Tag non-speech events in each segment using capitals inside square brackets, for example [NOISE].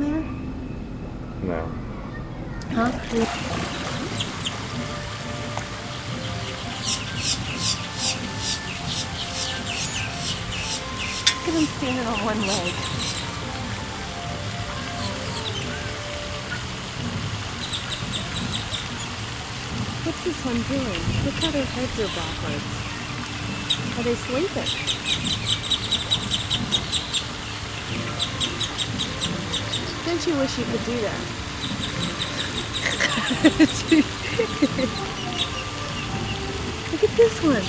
down there? No. Huh? Look at him standing on one leg. What's this one doing? Look how their heads are backwards. Are they sleeping? Don't you wish you could do that? [LAUGHS] Look at this one.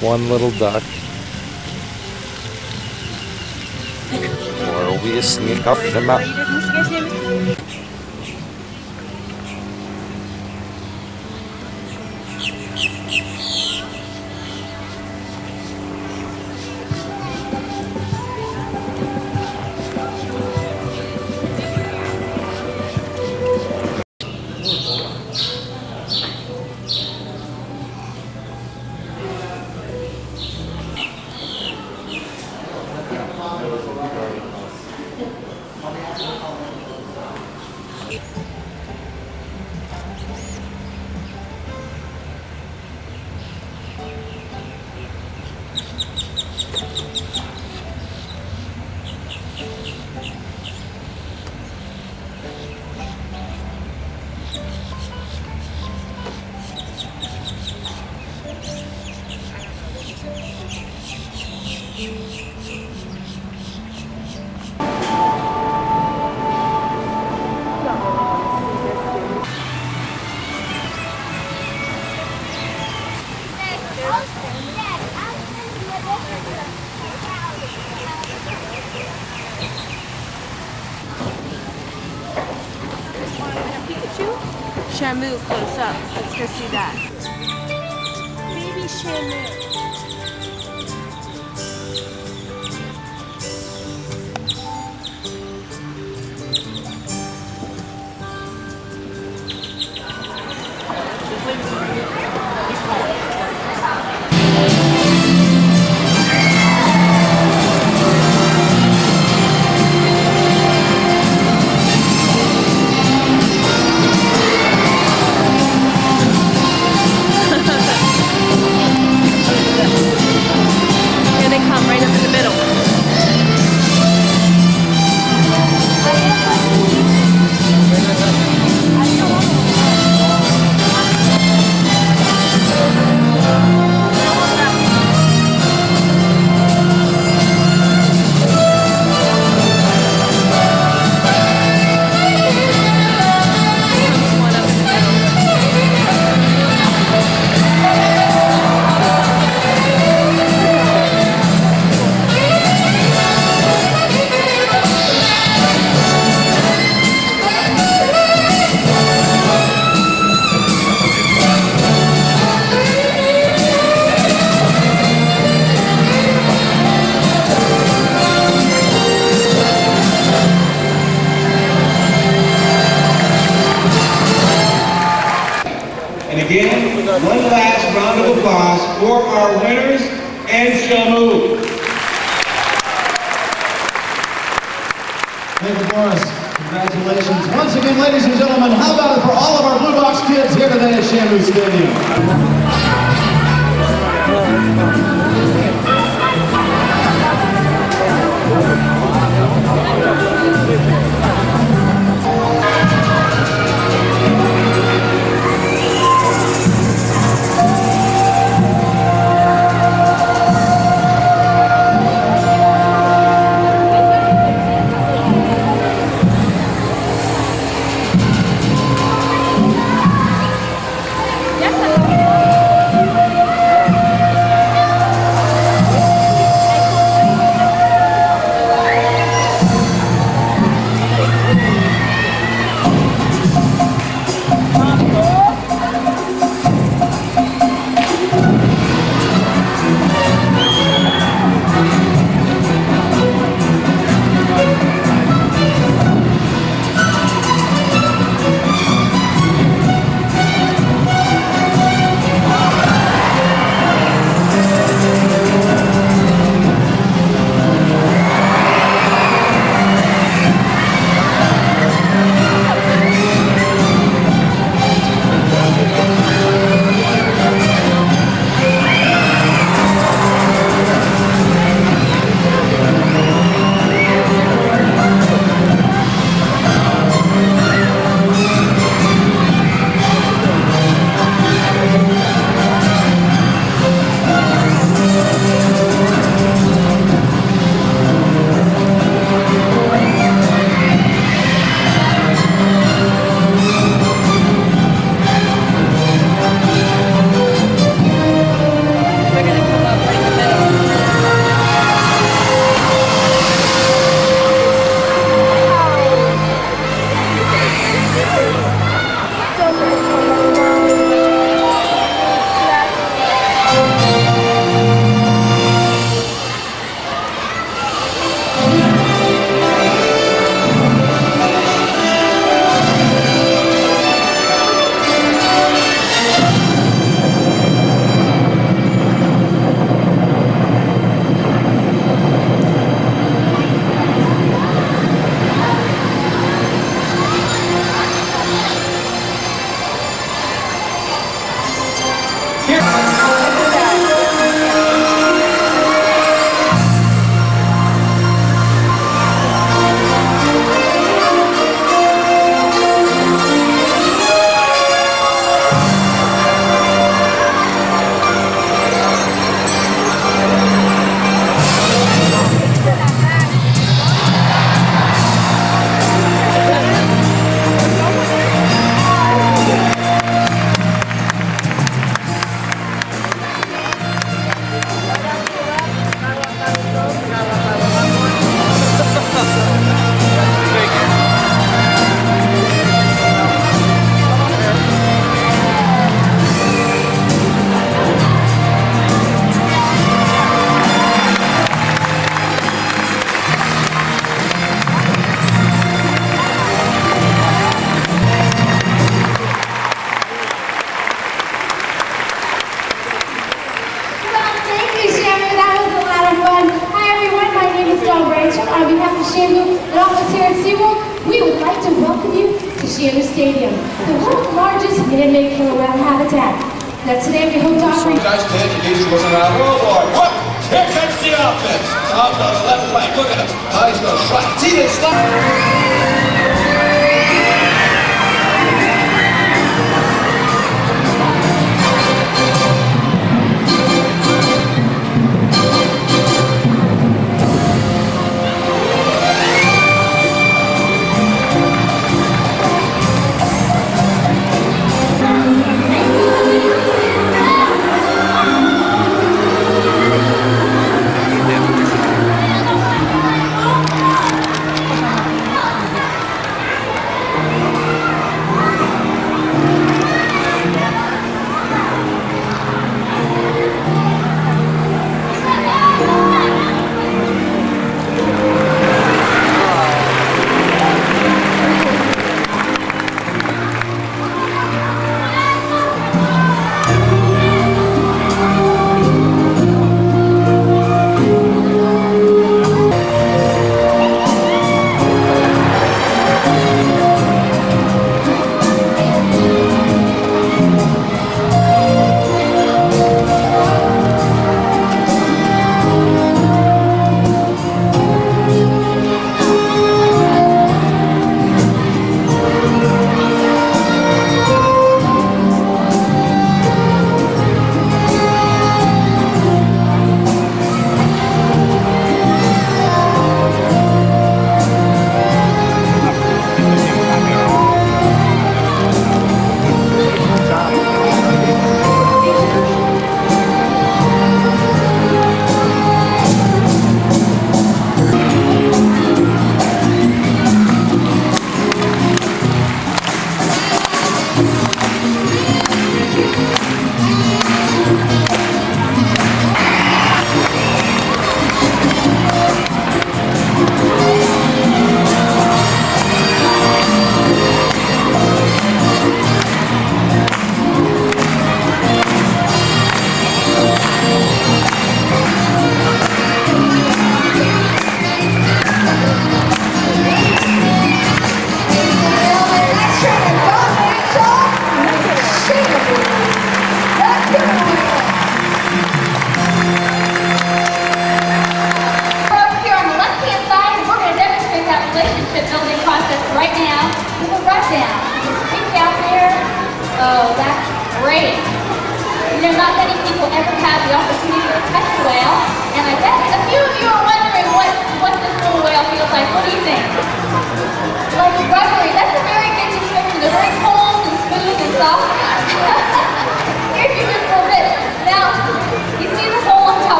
One little duck. Or we sneak up Shamu close up. Let's go see that. Baby Shamu. Here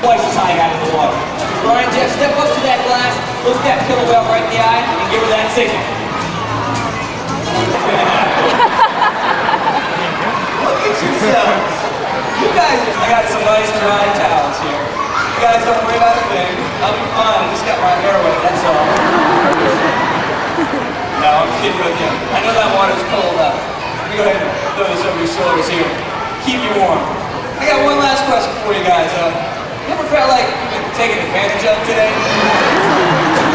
twice as high out of the water. Brian, Jeff, step up to that glass, look that killer whale right in the eye, and give her that signal. [LAUGHS] look at yourselves. You guys, I got some nice dry towels here. You guys don't worry about a thing. I'll be fine. I just got my hair wet, that's all. no, I'm kidding with you. I know that water's cold up. Let me go ahead and throw this over your shoulders here. Keep you warm. I got one last question for you guys, though. You ever felt like you've been taken advantage of today?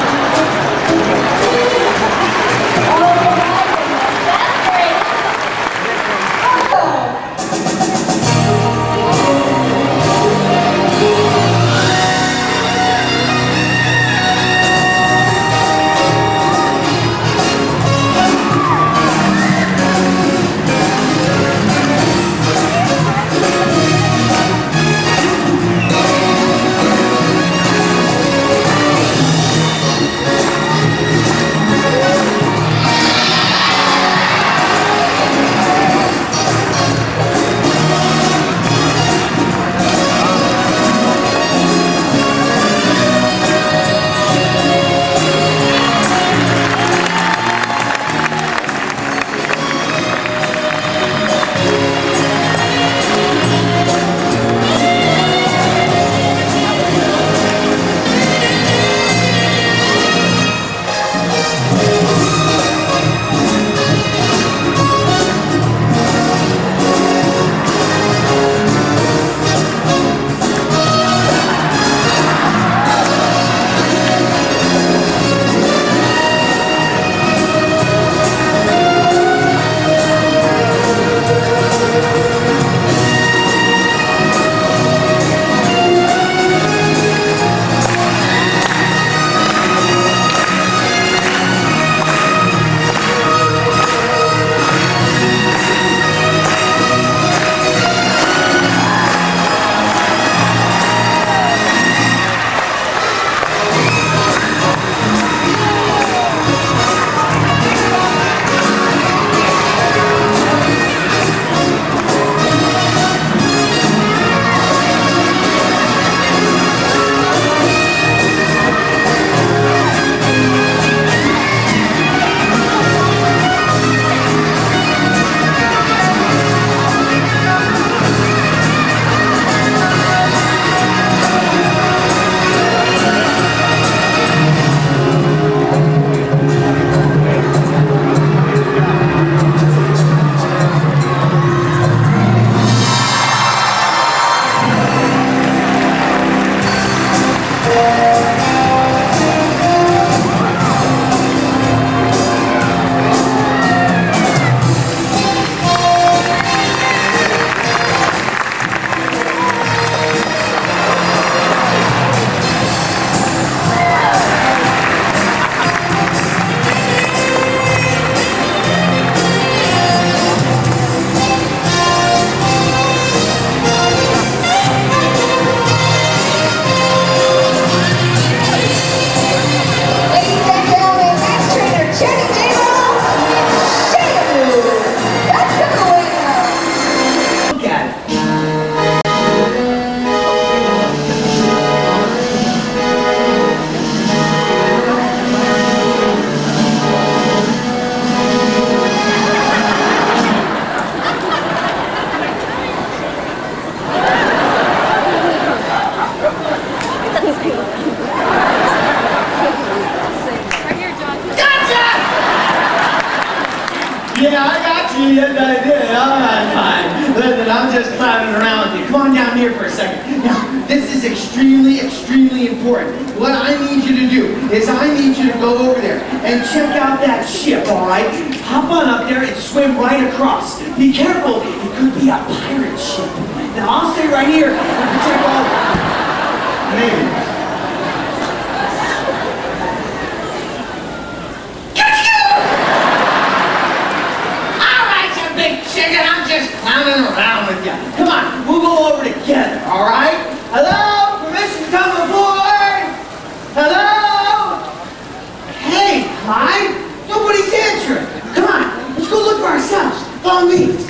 on me.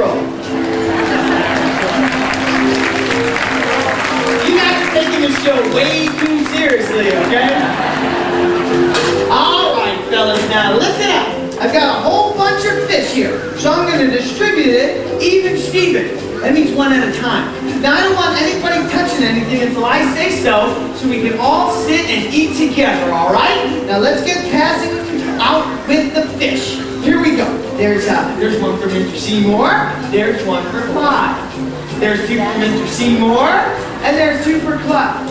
zero. You guys are taking this show way too seriously, okay? Alright, fellas, now listen up. I've got a whole bunch of fish here, so I'm going to distribute it even Steven. That means one at a time. Now, I don't want anybody touching anything until I say so, so we can all sit and eat together, alright? Now, let's get passing out with the fish. Here we go. There's, uh, there's one for Mr. Seamore. There's one for Clyde. There's two for Mr. Seamore. And there's two for Clyde.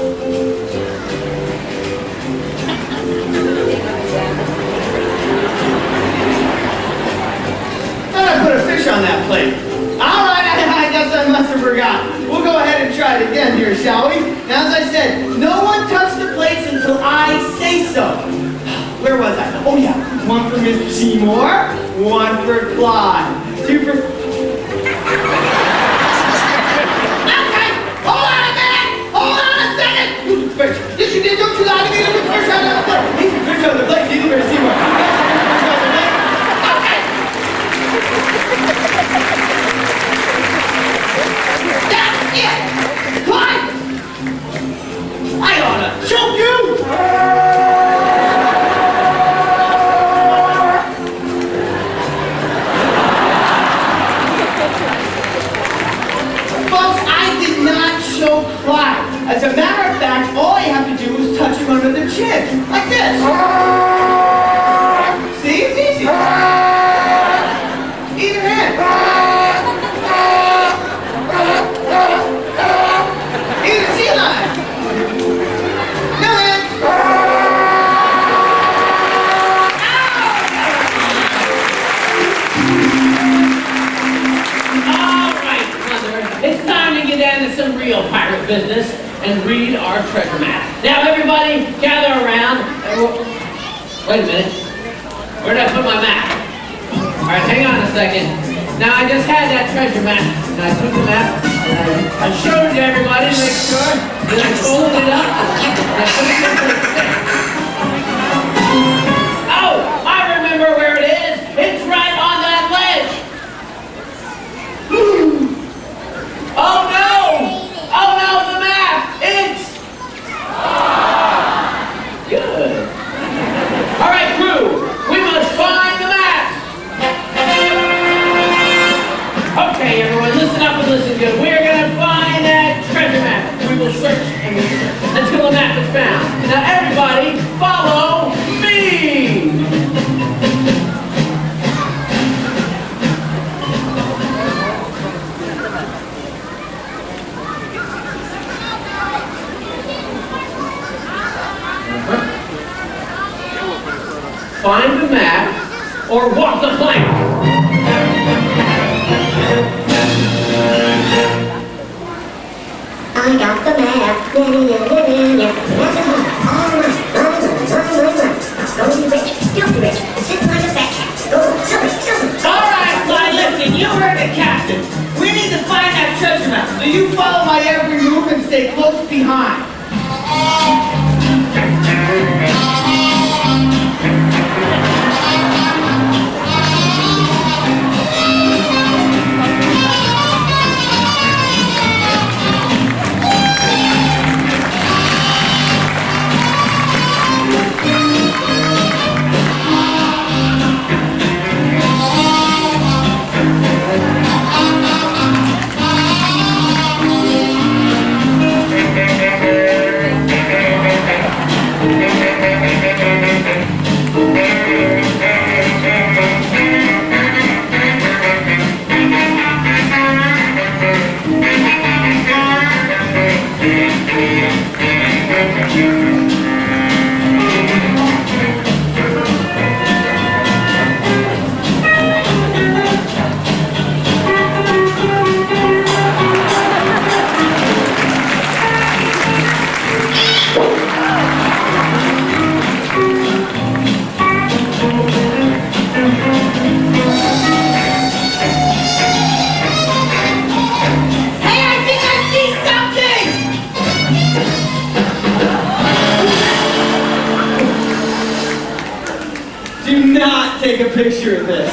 I put a fish on that plate. All right, I, I, guess I must have forgotten. We'll go ahead and try it again here, shall we? Now, as I said, no one touched the plates until I say so. Where was I? Oh, yeah. One for Mr. Seamore, one for Claude. Two for... okay, hold on a minute! Hold on a second! You first. Yes, you did. Don't you lie to me. Look at first on the plate. He's the first on the plate. He's the first Seamore. Okay. That's it! Clyde! I ought to choke you! Read our treasure map. Now, everybody, gather around. Wait a minute. Where did I put my map? All right, hang on a second. Now, I just had that treasure map, and I took the map, and I, showed it to everybody to make sure, and I folded it up, and I put it in take a picture of this.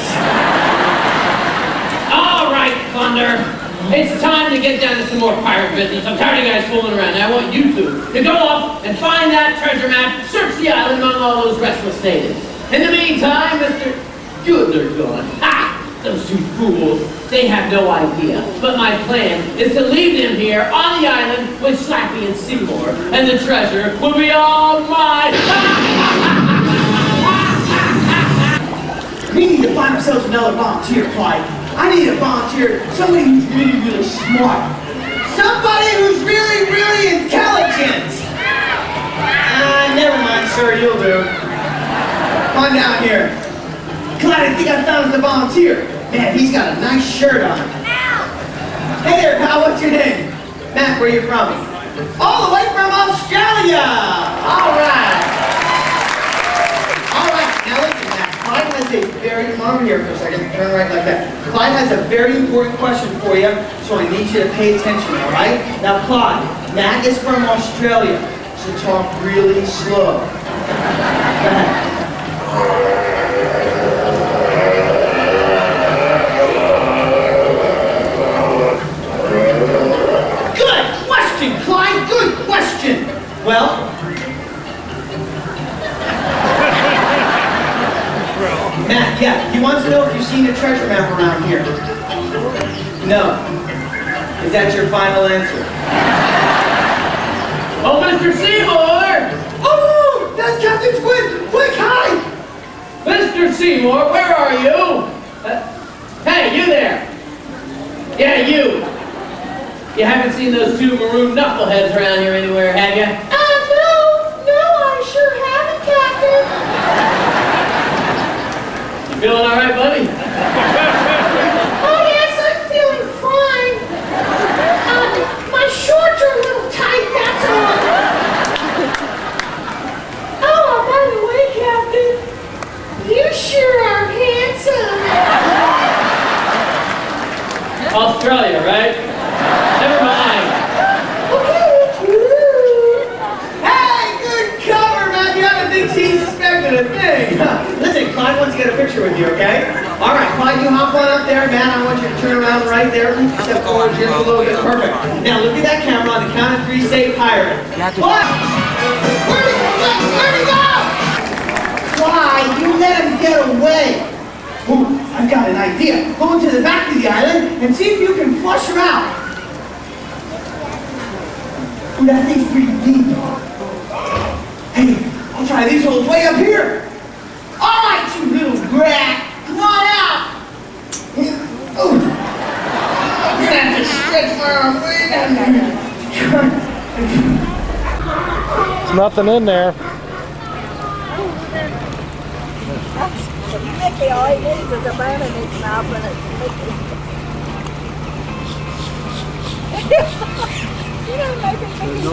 All right, Thunder. It's time to get down to some more pirate business. I'm tired of you guys fooling around. I want you two to go off and find that treasure map, search the island among all those restless natives. In the meantime, Mr. Good, they're gone. Ha! Those two fools. They have no idea. But my plan is to leave them here on the island with Slappy and Seamore, and the treasure will be all mine. [LAUGHS] to find ourselves another volunteer, Clyde. I need a volunteer, somebody who's really, really smart. Somebody who's really, really intelligent. Ah, never mind, sir, you'll do. Come on down here. Clyde, I think I found a volunteer. Man, he's got a nice shirt on. Hey there, pal, what's your name? Mac, where you from? All the way from Australia! All right. All right, now listen, Matt. Clyde has a very, come here for a second, turn right like that. Clyde has a very important question for you, so I need you to pay attention, all right? Now, Clyde, Matt is from Australia, so talk really slow. Good question, Clyde, good question. Well, Matt, yeah, he wants to know if you've seen a treasure map around here. No. Is that your final answer? Oh, Mr. Seamore! Oh, that's Captain Squid! Quick, hide! Mr. Seamore, where are you? Uh, hey, you there! Yeah, you! You haven't seen those two maroon knuckleheads around here anywhere, have you? Uh, no, no, I sure haven't, Captain. Feeling all right, buddy? [LAUGHS] oh, yes, I'm feeling fine. Uh, my shorts are a little tight, that's all. Oh, by the way, Captain, you sure are handsome. Australia, right? Turn around right there. Step forward just a little bit. Perfect. Now look at that camera on the count of three. Say pirate. What? Where'd he go? Where'd he go? Why? You let him get away. Ooh, I've got an idea. Go into the back of the island and see if you can flush him out. Ooh, that thing's pretty deep. Hey, I'll try these holes way up here. All right, you little brat. Come on out. Ooh. You're gonna have to stretch my arm way down there. There's nothing in there. Mickey, all he needs is a bone in his mouth and it's Mickey. you don't make it Mickey's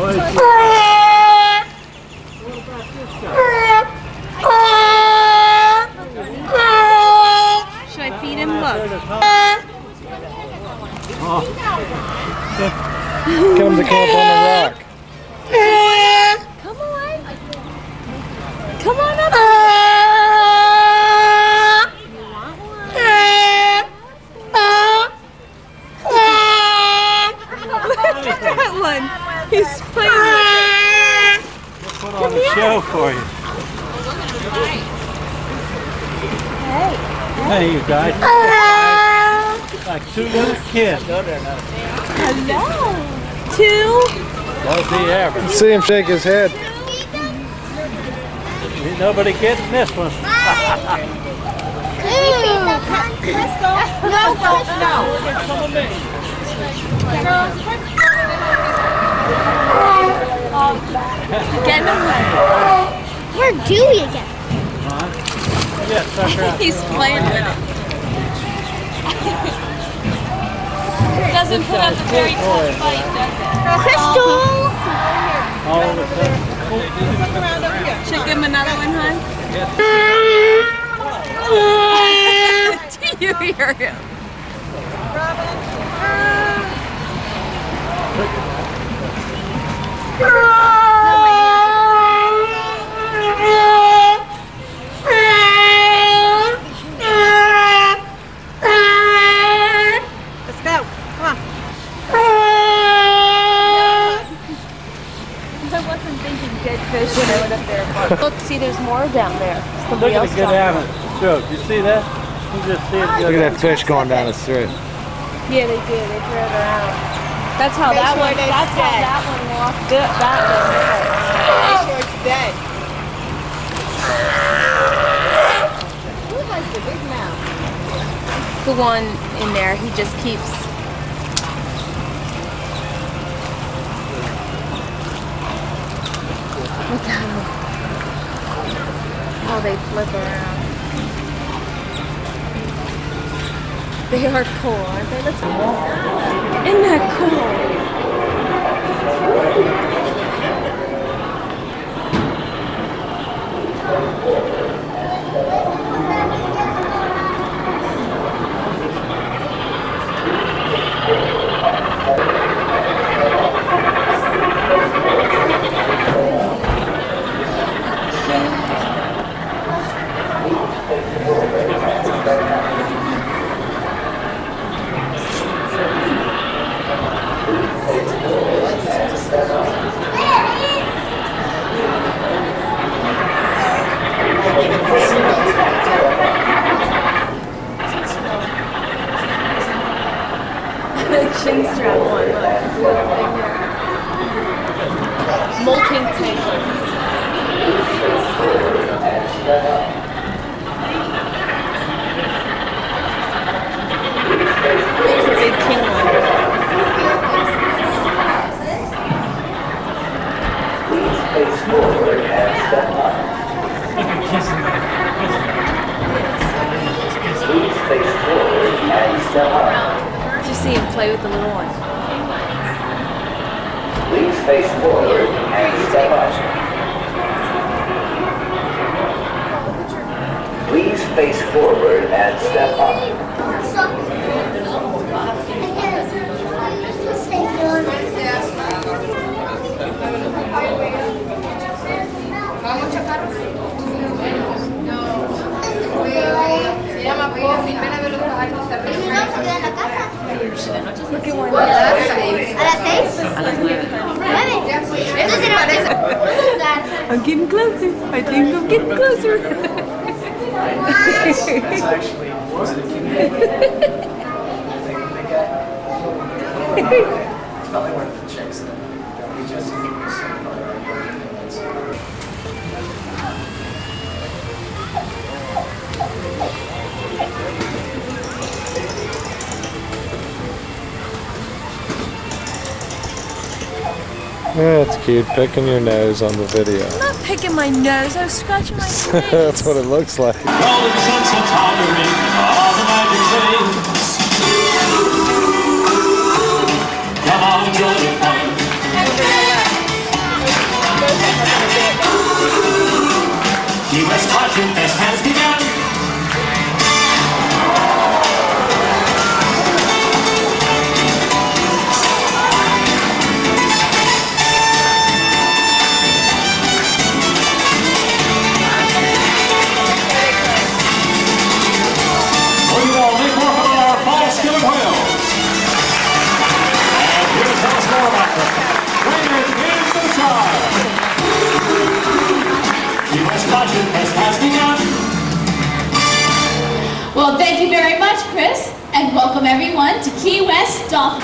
Should I feed him? Look. Come to camp on the rock. Come on. Come on up. Look at that one. He's playing with it. Put on a show for you. Hey. Hey, you guys. Like two little kids. Hello. Two. That's. See him shake his head. Ain't nobody getting this one. No, don't, no. Get him. Where do we get? Yeah. [LAUGHS] He's playing with it. Doesn't put up the very tough fight, does it? Crystal! All of a sudden. Should I give him another one, hon? Yes. [LAUGHS] Do you hear him? Let's go. Come on. I wasn't thinking dead fish when I went up there. [LAUGHS] Look, see, there's more down there. Look at else the good down having stroke. You see that? You just see it go Look at that fish going down his throat. Yeah, they did. They threw it around. That's how Make that sure one. it's That's how dead. that one lost it. That one. Make sure it's dead. Who has the big mouth? The one in there. He just keeps. Look at him. Oh, they flip around. They are cool, aren't they? Let's. Isn't that cool? Chin strap one. Look. Molting penguins. There's a big king one. Did you see him play with the little one? Please face forward and step up. Please face forward and step up. Look at one. A las seis. ¿A las seis? A las nueve. ¿Nueve? Entonces era I'm getting closer. I think I'm getting closer. It's actually wasn't a Yeah, it's cute picking your nose on the video. I'm not picking my nose. I was scratching my [LAUGHS] face. That's what it looks like. Welcome everyone to Key West Dolphin.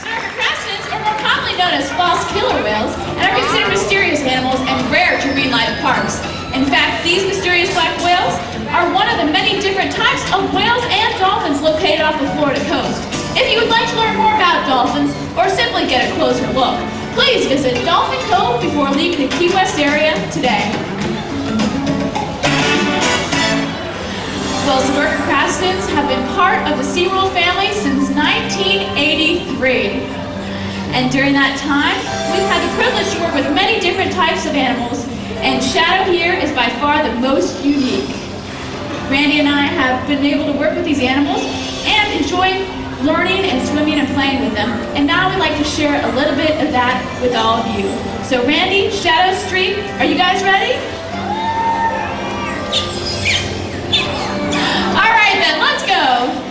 Pseudorca are more commonly known as false killer whales and are considered mysterious animals and rare to green-light parks. In fact, these mysterious black whales are one of the many different types of whales and dolphins located off the Florida coast. If you would like to learn more about dolphins or simply get a closer look, please visit Dolphin Cove before leaving the Key West area today. Well, Pseudorca crassidens have been part of the SeaWorld family since 1983. And during that time, we've had the privilege to work with many different types of animals, and Shadow here is by far the most unique. Randy and I have been able to work with these animals and enjoy learning and swimming and playing with them. And now we'd like to share a little bit of that with all of you. So Randy, Shadow Street, are you guys ready? Let's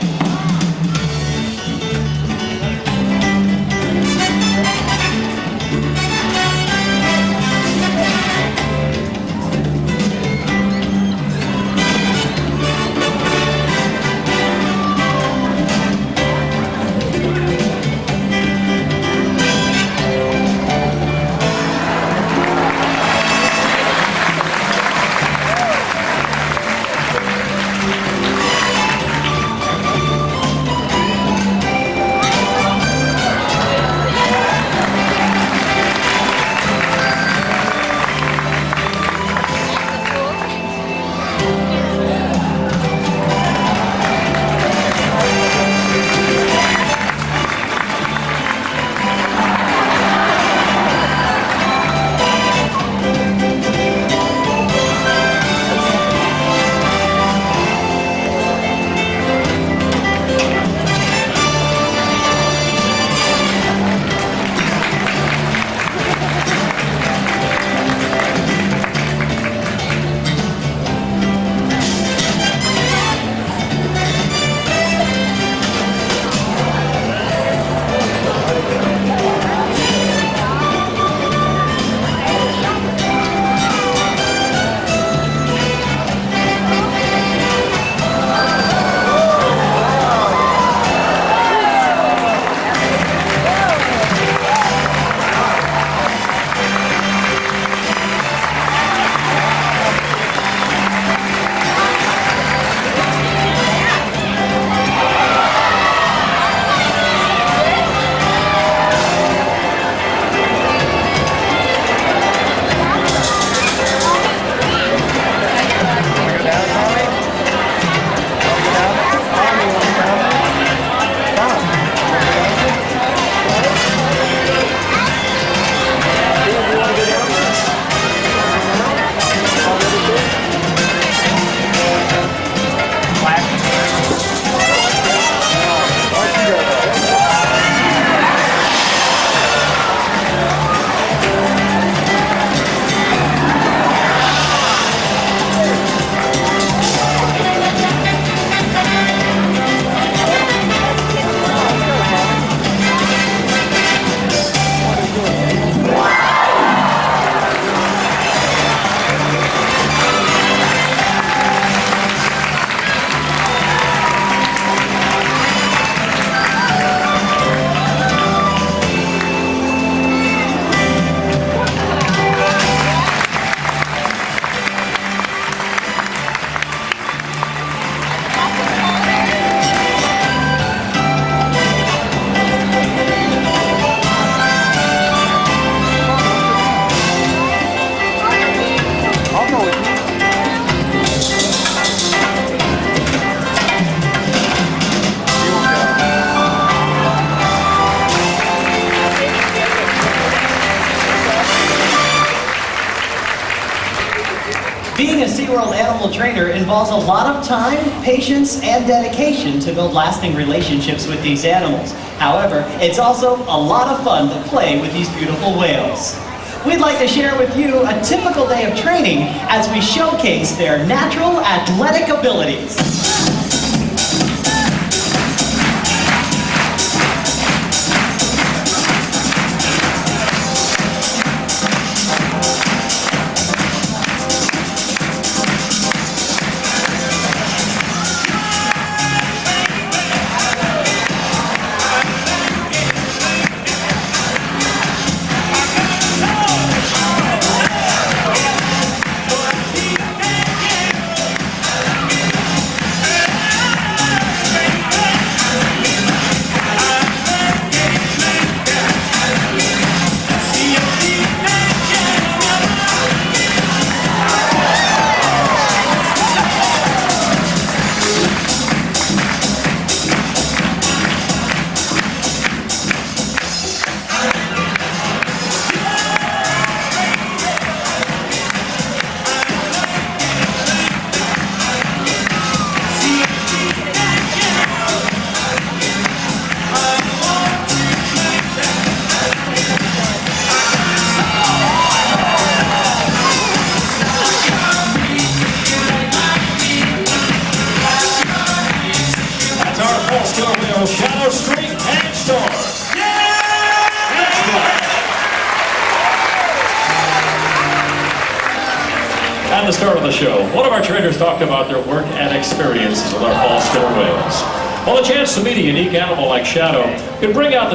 time, patience, and dedication to build lasting relationships with these animals. However, it's also a lot of fun to play with these beautiful whales. We'd like to share with you a typical day of training as we showcase their natural athletic abilities.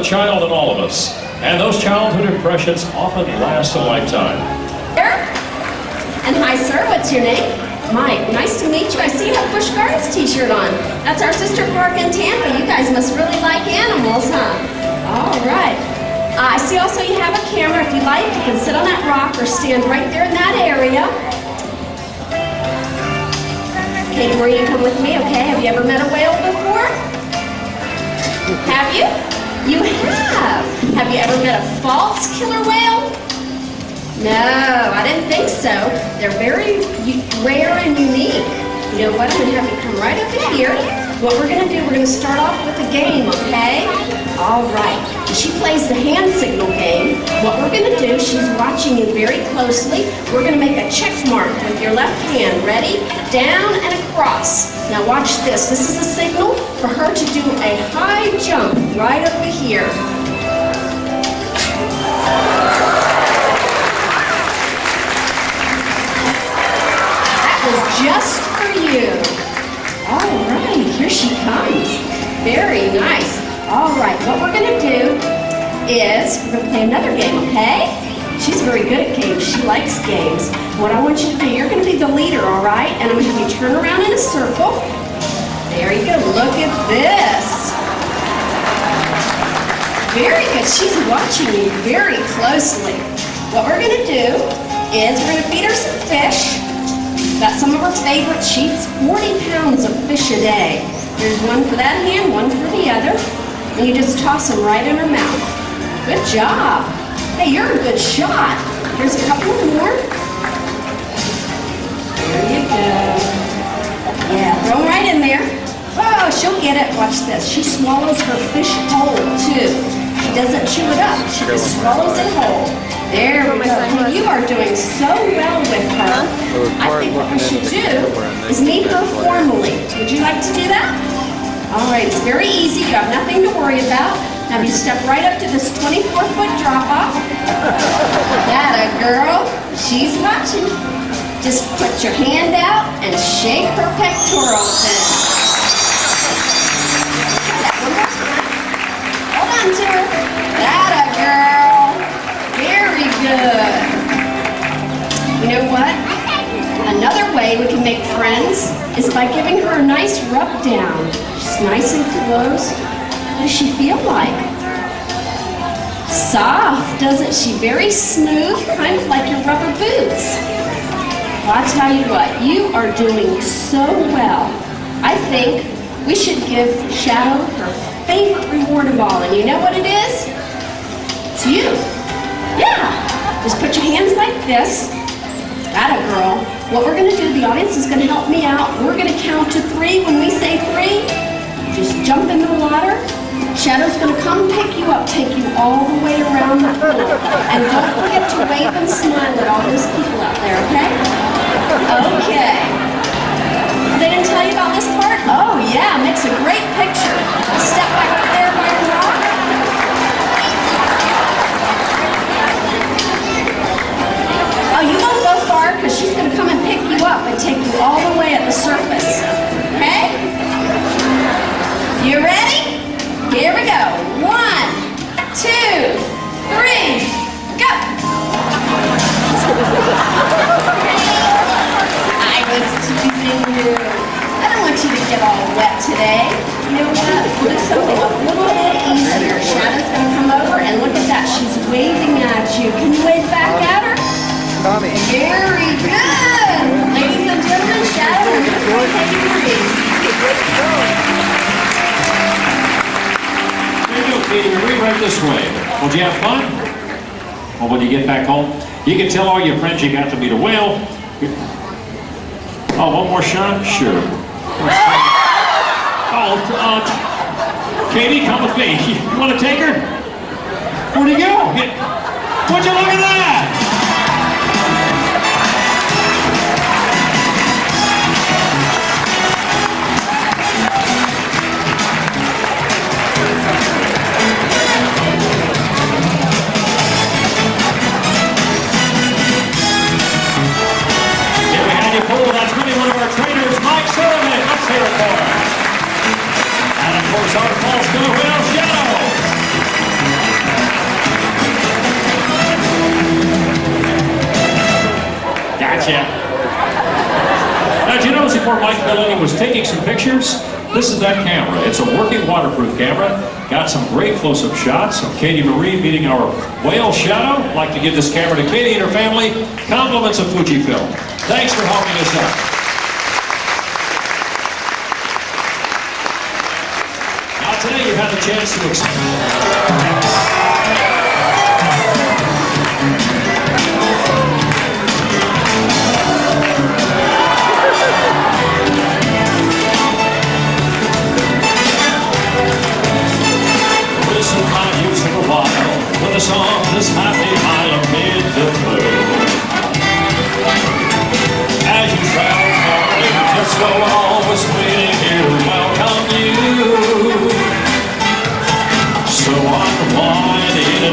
Child in all of us. And those childhood impressions often last a lifetime. And hi, sir. What's your name? Mike. Nice to meet you. I see you have Busch Gardens t-shirt on. That's our sister park in Tampa. You guys must really like animals, huh? All right. Uh, I see also you have a camera. If you like, you can sit on that rock or stand right there in that area. Dory, you come with me, okay? Have you ever met a whale before? Have you? You have. Have you ever met a false killer whale? No, I didn't think so. They're very rare and unique. You know what? I'm going to have you come right up in here. What we're going to do, we're going to start off with a game, okay? All right. She plays the hand signal game. What we're going to do, she's watching you very closely. We're going to make a check mark with your left hand. Ready? Down and across. Now watch this. This is a signal for her to do a high jump right over here. That was just for you. All right, here she comes. Very nice. All right, what we're gonna do is we're gonna play another game, okay? She's very good at games. She likes games. What I want you to do, you're gonna be the leader, all right? And I'm gonna have you turn around in a circle. There you go. Look at this. Very good. She's watching you very closely. What we're going to do is we're going to feed her some fish. Got some of her favorite. She eats 40 pounds of fish a day. There's one for that hand, one for the other. And you just toss them right in her mouth. Good job. Hey, you're a good shot. Here's a couple more. There you go. Yeah, throw 'em right in there. Oh, she'll get it. Watch this. She swallows her fish whole, too. She doesn't chew it up. She just swallows it whole. There we go. Hey, you are doing so well with her. I think what we should do is meet her formally. Would you like to do that? All right, it's very easy. You have nothing to worry about. Now you step right up to this 24-foot drop-off. That a girl. She's watching. Just put your hand out and shake her pectoral fin. Hold on to her. That a girl. Very good. You know what? Another way we can make friends is by giving her a nice rub down. Nice and close. What does she feel like? Soft, doesn't she? Very smooth, kind of like your rubber boots. Well, I'll tell you what, you are doing so well. I think we should give Shadow her favorite reward of all. And you know what it is? It's you. Yeah. Just put your hands like this. Got it, girl. What we're gonna do, the audience is gonna help me out. We're gonna count to three. When we say three, just jump into the water. Shadow's gonna come pick you up, take you all the way around the pool. And don't forget to wave and smile at all those people out there, okay? Okay. They didn't tell you about this part? Oh yeah, makes a great picture. Step back up there by the rock. Oh, you won't go far because she's going to come and pick you up and take you all the way at the surface. Okay? You ready? Here we go. One, two, three, go! [LAUGHS] I was teasing you. I don't want you to get all wet today. You know what? We'll do something a little bit easier. Shannon's going to come over and look at that. She's waving at you. Can you wave back at her? Very good! You go, Katie this way. Well, did you have fun? Well, when you get back home, you can tell all your friends you got to meet a whale. Oh, one more shot? Sure. [LAUGHS] Oh, uh, Katie, come with me. [LAUGHS] You want to take her? Where'd he go? Would you look at that? Gotcha. Now, you notice before Mike Bellini was taking some pictures? This is that camera. It's a working waterproof camera. Got some great close-up shots of Katie Marie meeting our whale Shadow. I'd like to give this camera to Katie and her family. Compliments of Fujifilm. Thanks for helping us out. Now the chance to a the song this happy mile amid the blue. As you travel just go always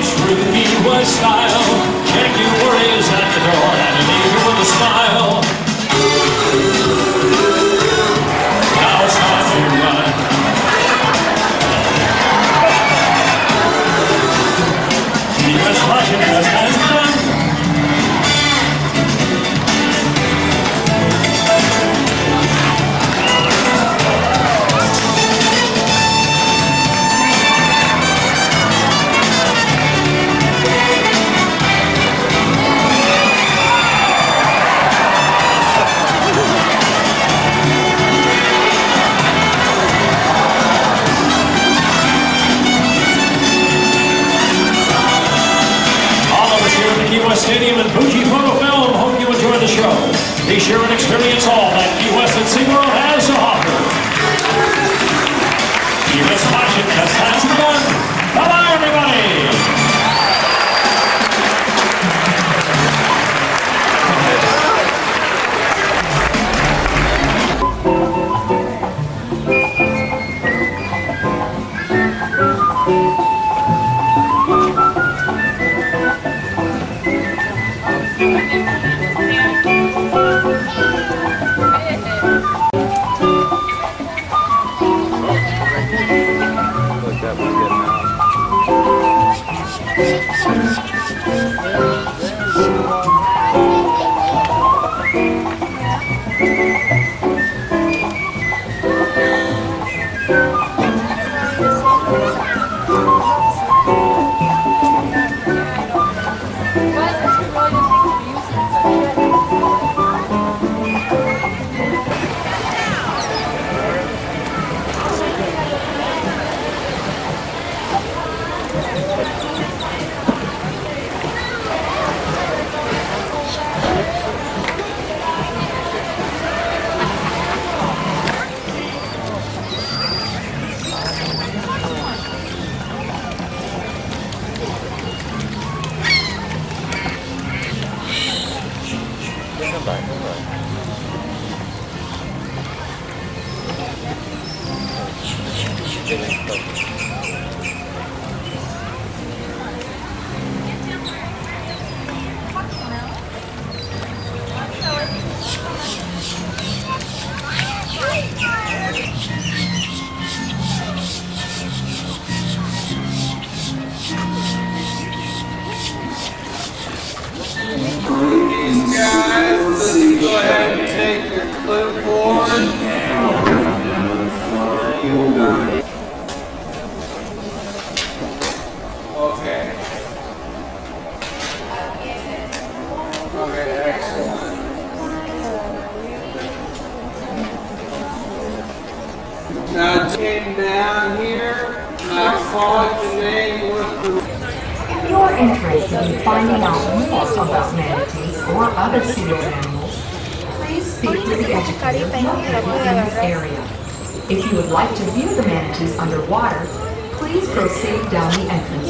true Key West style. Check your worries at the door and leave you with a smile. Now it's proceed down the entrance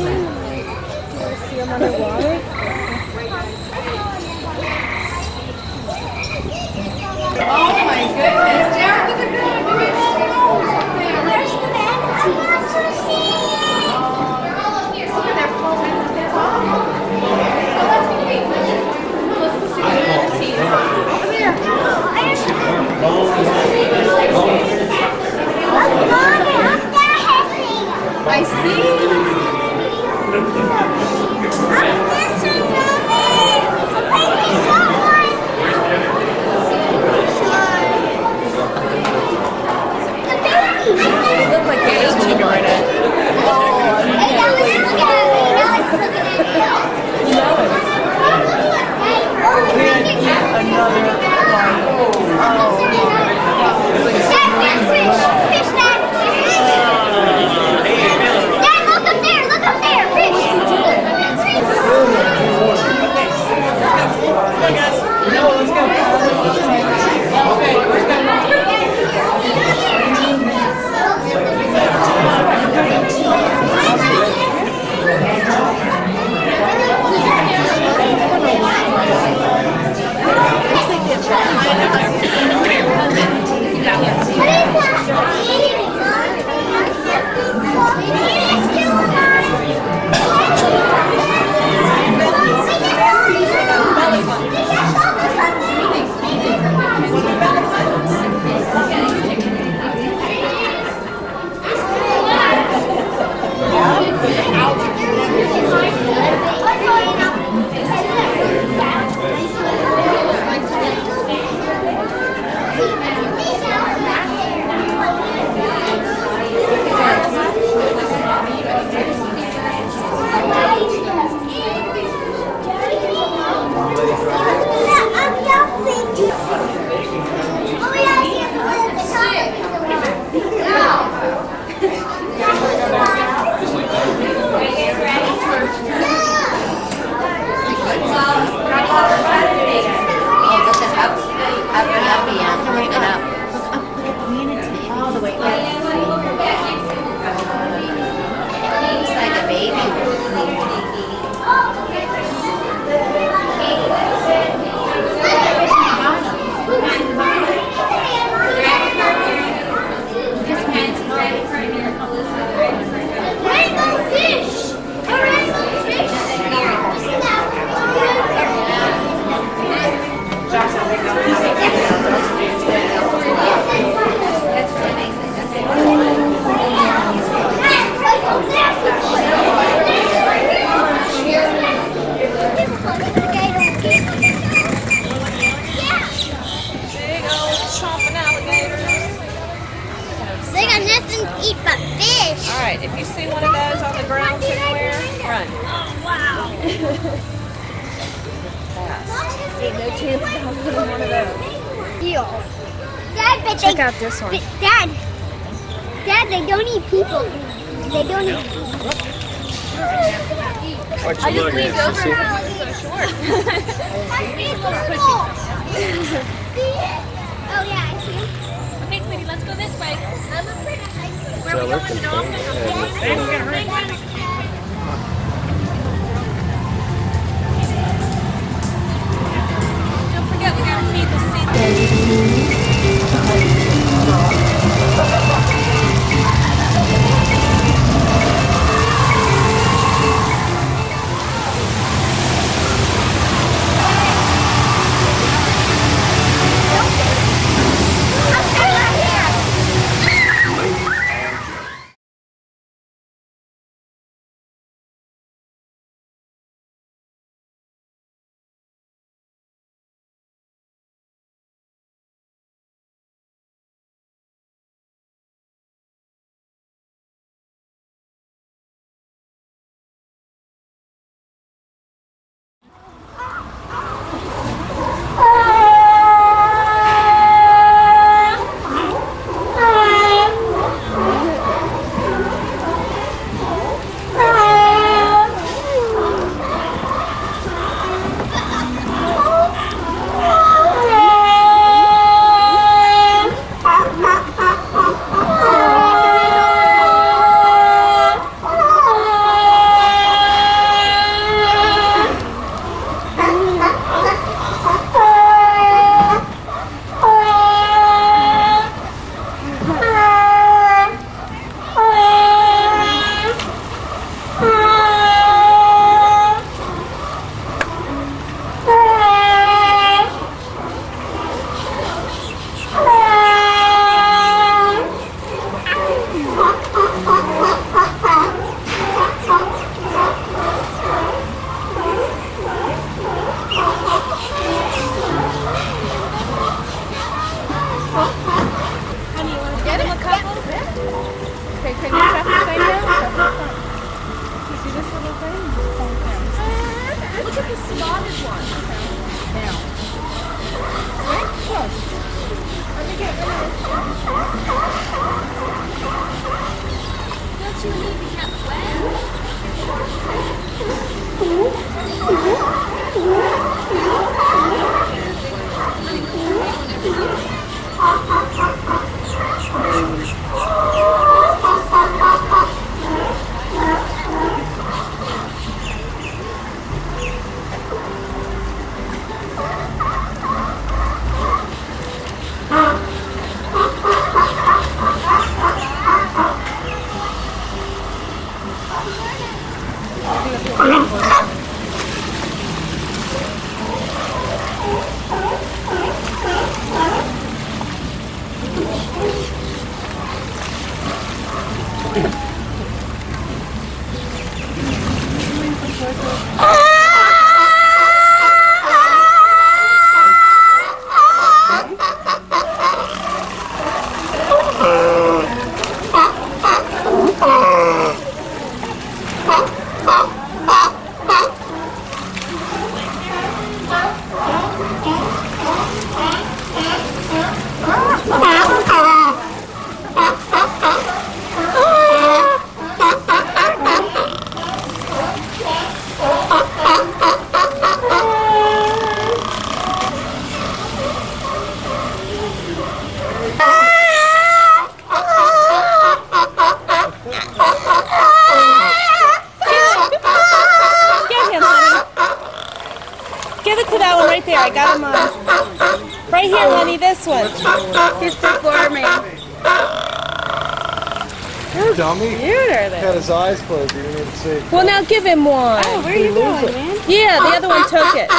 Well, now give him one. Oh, where are you Did he lose going, it? man? Yeah, the other one took it.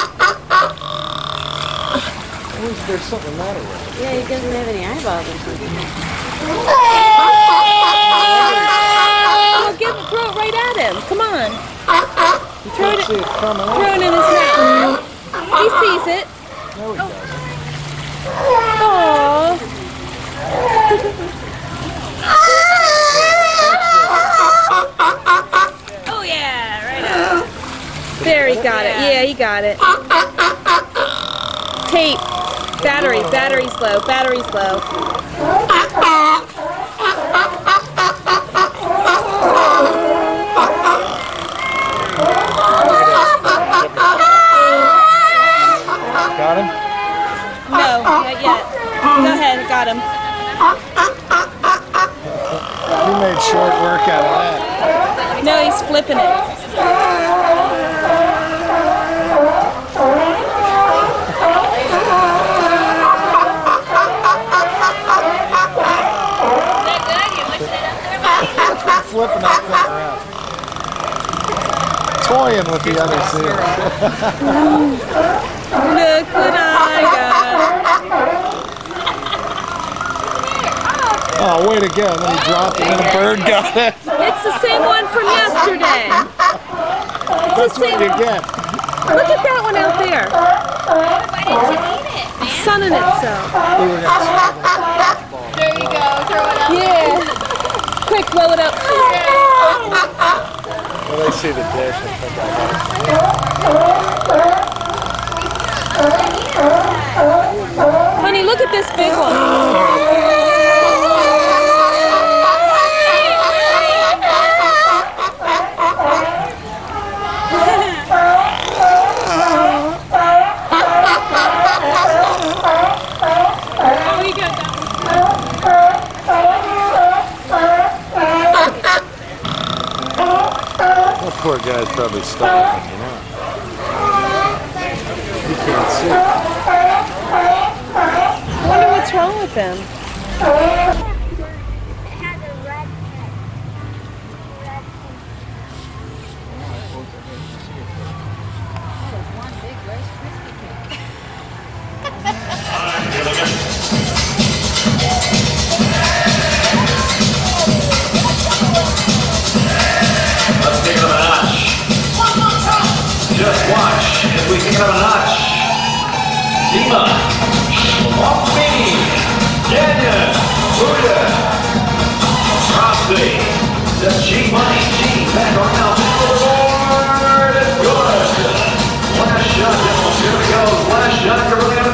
There's, there's something the matter with it. Yeah, he doesn't have any eyeballs or something. Well, give, throw it right at him. Come on. Throw it, see it coming throw it in his mouth. He sees it. No, he doesn't. Aww. oh yeah, right up. There, he got it. Yeah, he got it. Tape. Battery. Battery's low. Battery's low. Got him? No, not yet. Go ahead, got him. You made short work out of that. No, he's flipping it. Flipping that thing around. Toying with the other seal. Look what I got. Oh, way to go. And then he dropped it and a bird got it. It's the same one from yesterday. It's That's the what you get. Look at that one out there. Sunning itself. We were gonna [LAUGHS] There you go. Throw it up. Yeah. Quick, blow it up. [LAUGHS] Well, they see the dish and think I got Honey, look at this big one. [GASPS] [LAUGHS] guy's probably stopping, you know. He can't see. I wonder what's wrong with them. As we take it up a notch. Dima, Shlomi, Canyon, Buddha, Frosty, the G Money G back. Good. Shot, Here we go. Last shot,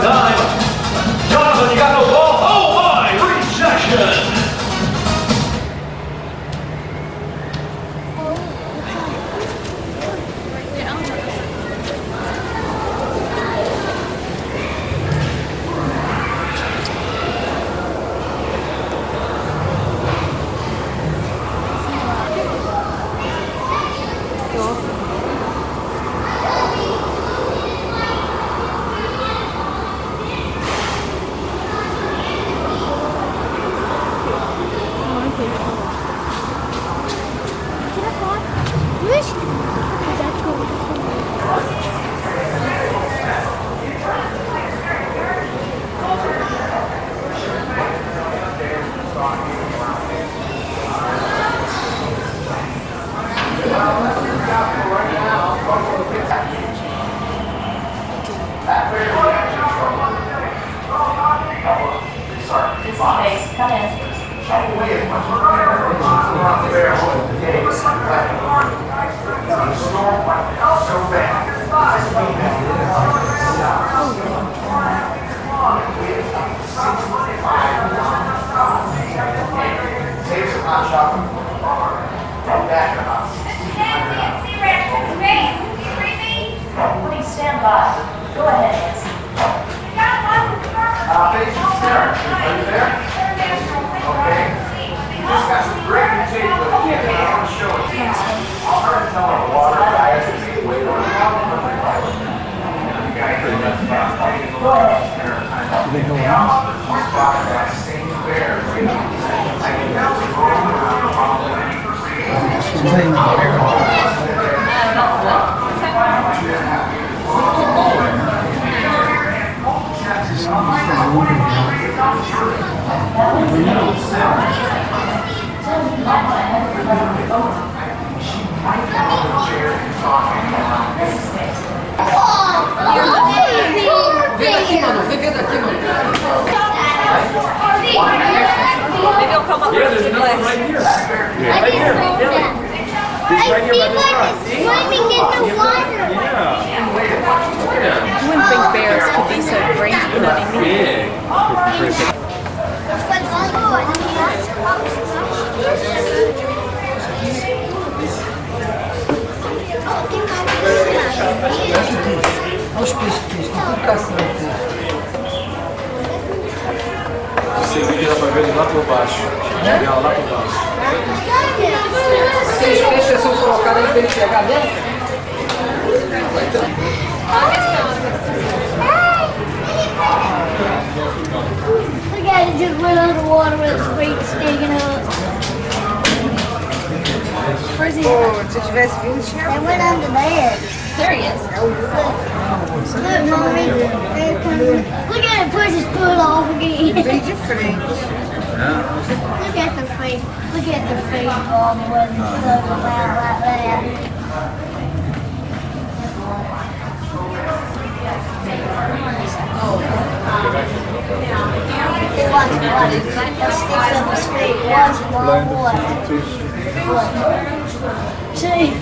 Where's he at? Se tivesse vindo, tinha. They went under there. There he is. Look, look mommy. Look at it, push his foot off again. Bem de frente. Look at the feet. Look at the feet all oh, the way stuck about like that. Hey, watch, watch. That sticks up his feet. Watch, watch, Gente.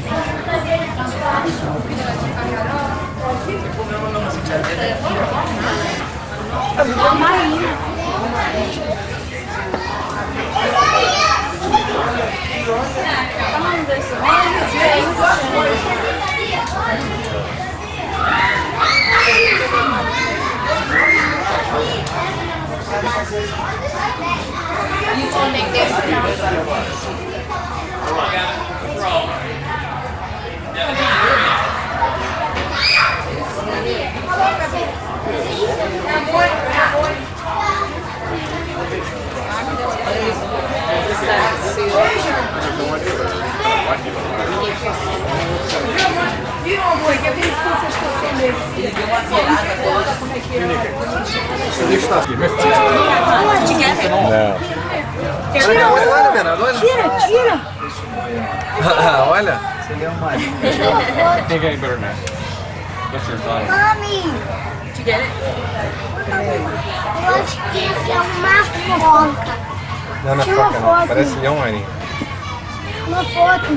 A Marina. You only get Tira, tira! [LAUGHS] olha. Tira, tira. olha. I think I better not. What's your thought? Mommy! Did you get it? Eu acho que isso é uma foca. Não, não é foca não. Parece leão, Annie. Uma foto.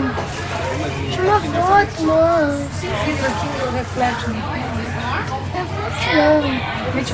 Uma foto, mano. Esse vidro aqui reflete. Não. Gente,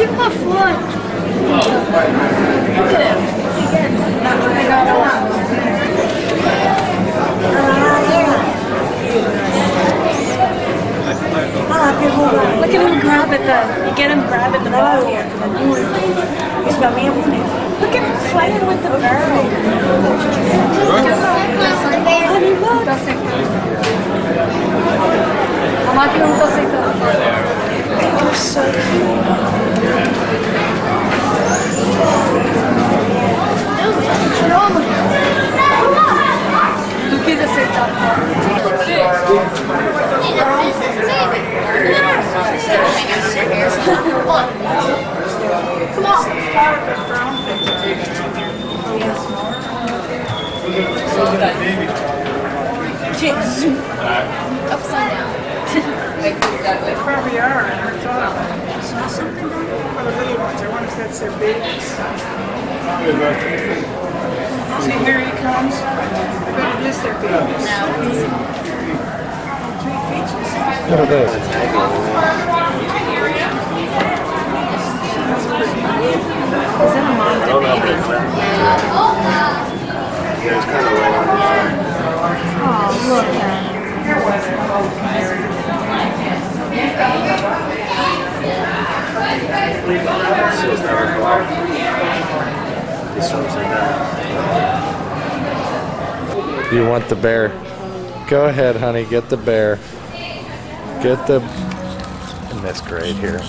Mãe, tira uma foto. Look at him grab at the, you get him grab at the ball. Isso pra mim é bonito. Look at him playing with the barrel. Honey, look. Duvido aceitar. Jesus. Upside down. They probably are, I never thought of that. Saw something down there? Well, the little ones, I wonder if that's their babies. See, here he comes. I bet it is their babies. Look at this. Is that a mom and a baby? There's kind of right on the side. Oh, look at him. Seals never go out. He swims like that. You want the bear? Go ahead, honey. Get the bear. Get the. Isn't this great here?